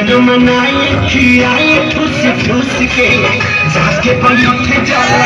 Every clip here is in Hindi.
जन्म नाई खियाए खुश खुश के जाके पल उठ जाए।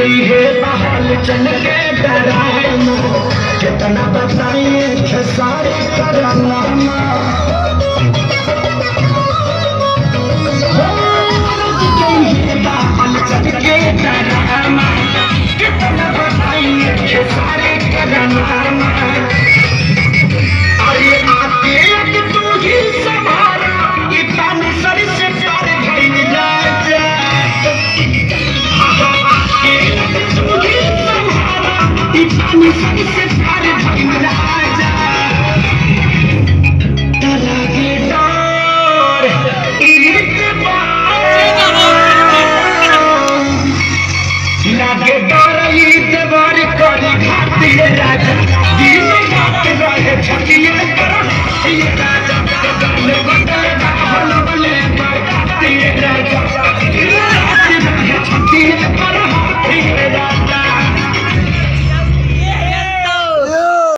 गई है बहाल चल के डर